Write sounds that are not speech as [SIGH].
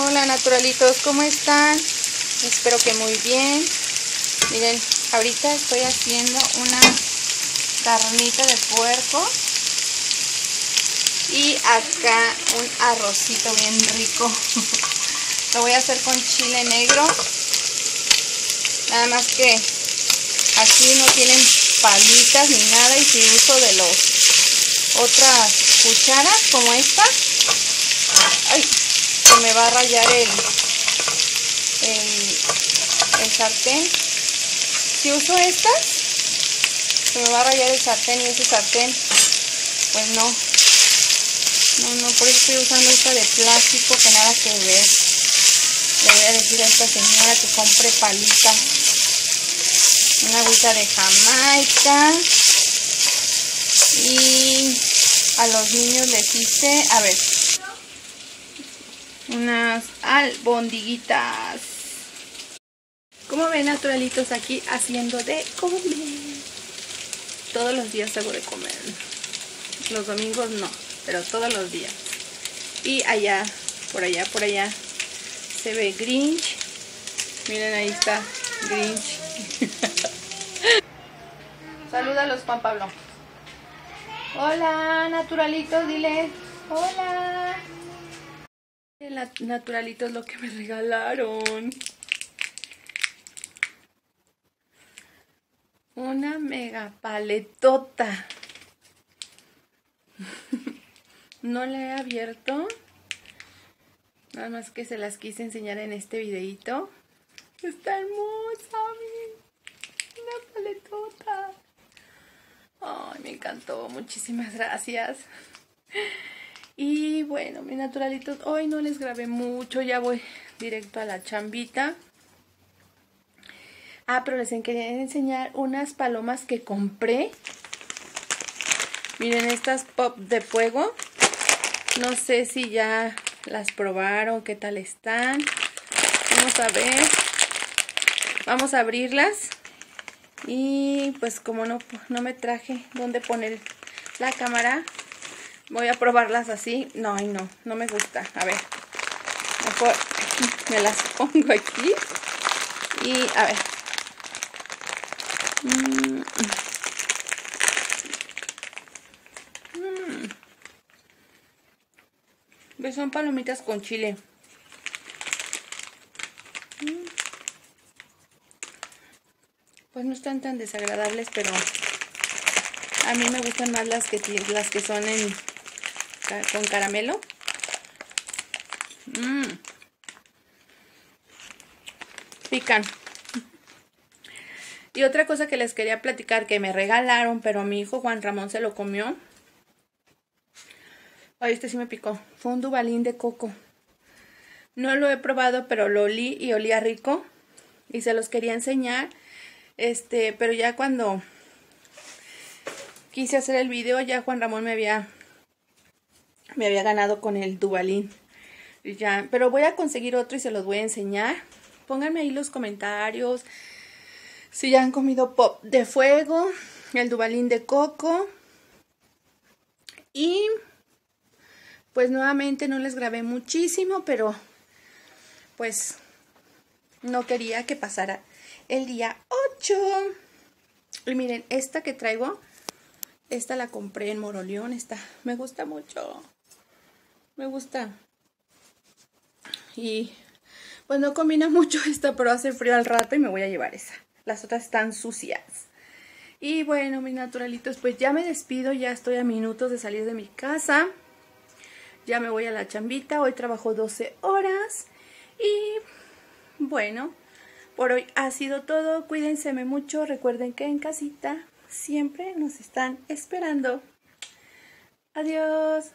Hola naturalitos, ¿cómo están? Espero que muy bien. Miren, ahorita estoy haciendo una carnita de puerco. Y acá un arrocito bien rico. [LAUGHS] Lo voy a hacer con chile negro. Nada más que aquí no tienen palitas ni nada y si uso de los otras cucharas como esta ay, me va a rayar el, el, sartén. Si uso estas se me va a rayar el sartén y ese sartén pues no. No, no, por eso estoy usando esta de plástico que nada que ver. Le voy a decir a esta señora que compre palitas una agüita de jamaica. Y a los niños les hice, a ver, unas albondiguitas. Como ven, naturalitos, aquí haciendo de comer. Todos los días hago de comer. Los domingos no, pero todos los días. Y allá, por allá, por allá, se ve Grinch. Miren, ahí está Grinch. [LAUGHS] Salúdalos, Juan Pablo. Hola, naturalitos, dile. Hola. Naturalitos lo que me regalaron. Una mega paletota. [LAUGHS] no la he abierto. Nada más que se las quise enseñar en este videito. Está hermosa, Una paletota. Ay, me encantó. Muchísimas gracias. Y bueno, mis naturalitos, hoy no les grabé mucho. Ya voy directo a la chambita. Ah, pero les quería enseñar unas palomas que compré. Miren, estas pop de fuego. No sé si ya las probaron, qué tal están. Vamos a ver. Vamos a abrirlas. Y pues como no, no me traje dónde poner la cámara, voy a probarlas así. No, ay no, no me gusta. A ver, mejor [LAUGHS] me las pongo aquí. Y a ver. Mm. Mm. Son palomitas con chile. pues no están tan desagradables, pero a mí me gustan más las que, las que son en, con caramelo. Mmm. Pican. Y otra cosa que les quería platicar que me regalaron, pero mi hijo Juan Ramón se lo comió. Ay, este sí me picó. Fue un dubalín de coco. No lo he probado, pero lo olí y olía rico. Y se los quería enseñar. Este, pero ya cuando quise hacer el video, ya Juan Ramón me había me había ganado con el Dubalín. Ya, pero voy a conseguir otro y se los voy a enseñar. Pónganme ahí los comentarios si ya han comido pop de fuego, el Dubalín de coco. Y pues nuevamente no les grabé muchísimo, pero pues no quería que pasara el día 8. Y miren, esta que traigo, esta la compré en Moroleón, esta me gusta mucho. Me gusta. Y pues no combina [LAUGHS] mucho esta, pero hace frío al rato y me voy a llevar esa. Las otras están sucias. Y bueno, mis naturalitos, pues ya me despido, ya estoy a minutos de salir de mi casa. Ya me voy a la chambita, hoy trabajo 12 horas. Y bueno, por hoy ha sido todo. Cuídense mucho. Recuerden que en casita siempre nos están esperando. Adiós.